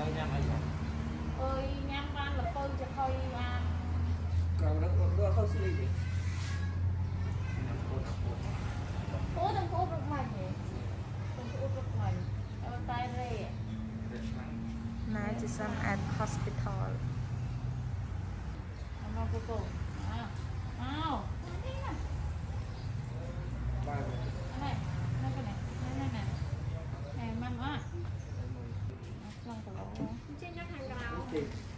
ទៅញ៉ាំអីអើយញ៉ាំបានលពៅចុយបានក្រៅរត់រត់ទៅស្លីញ៉ាំពោតពោតពោតទាំងពោតរកមាញ់ហ៎ទាំងពោតរកមាញ់អើតែរេណាជាសាំ at hospital មកពូពូអោអោបាយ ខា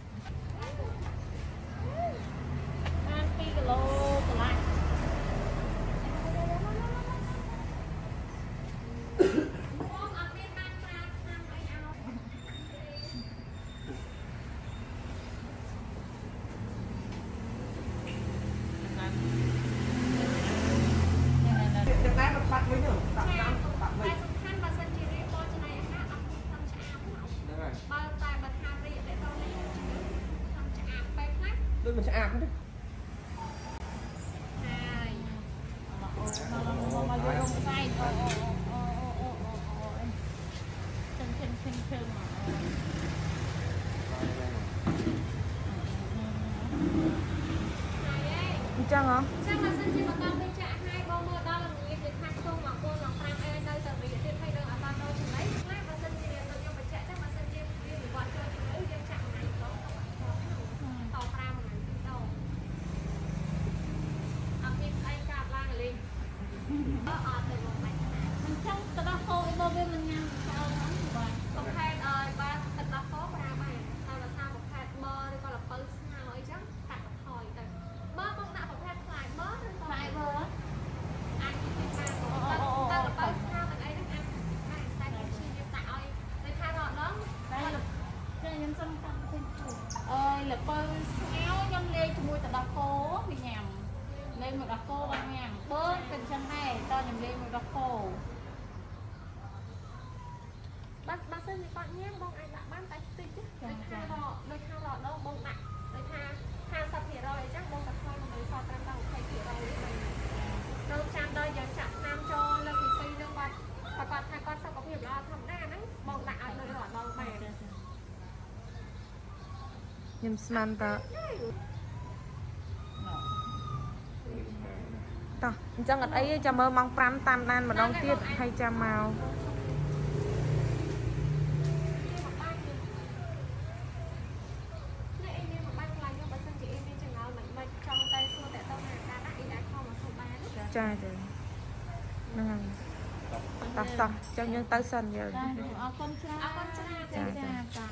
ដូចមិនស្អាតទេហើយមកអូមកមកយកខ្សែអូអូអូអូអូអូអូជឹងជឹងជឹងជឹងមកហើយឯងអញ្ចឹងហ៎ចាំបើសិនជាបន្តពេលចាក់ហើយបងមើលដល់ល្ងាចវាថាខ្ទង់មកគោលមក5អីនៅតែរៀបទៀតហើយដល់អត់បានដល់ចំណៃខ្លះបើសិនជាទៅយកបញ្ជាក់ចាំបើសិនជាវាវិវត្តចូលចំណៃយើងចាក់ថ្ងៃបងត5ថ្ងៃទីដងអត់មានអីកាត់ឡើងលេងអត់អត់ទៅមកមិនណា មិនចឹងទៅដល់ហូរអីមកវាមិនញ៉ាំចោលហ្នឹងបាទ ប្រភេទអើយបាទទឹកដោះគោប្រើបានតែបើថាប្រភេទបឺឬក៏ល្ពៅស្ងោរអីចឹងកាត់បន្ថយទៅបើបងដាក់ប្រភេទផ្លែបឺឬក៏ ខ្សែបើ អាចនិយាយថាតែល្ពៅស្ងោរទាំងអីហ្នឹងអាចអាចតែខ្ញុំឈឺយើងដាក់ឲ្យនៅថារត់ឡង តែ ខ្ញុំសុំតាមពេញជួអើយលពៅស្ងោខ្ញុំលេងជាមួយទឹកដោះគោវាញ៉ាំលេងមួយដោះគោបានញ៉ាំបើក៏អញ្ចឹងដែរតើខ្ញុំលេងមួយដោះគោបើបើសិនជាគាត់ញ៉ាំបងអាចដាក់បានតែតិចទេដូចថារកដូចថារកដងបងដាក់ ខ្ញុំស្មានតើតោះអញ្ចឹងអត់អីទេចាំមើលម៉ោង5តាមដានម្ដងទៀតហើយចាំមកនេះអីមានមួយបាច់ខ្លាញ់យកបើសិនជាអីមានចង្អល់មិនមិនចង់តែសួរតែទៅណាការដាក់អីអាចខំមកសួរបានចាចាហ្នឹងហើយតោះតោះអញ្ចឹងយើងទៅសិនយើងចាអរគុណច្រើនអរគុណច្រើនចាចា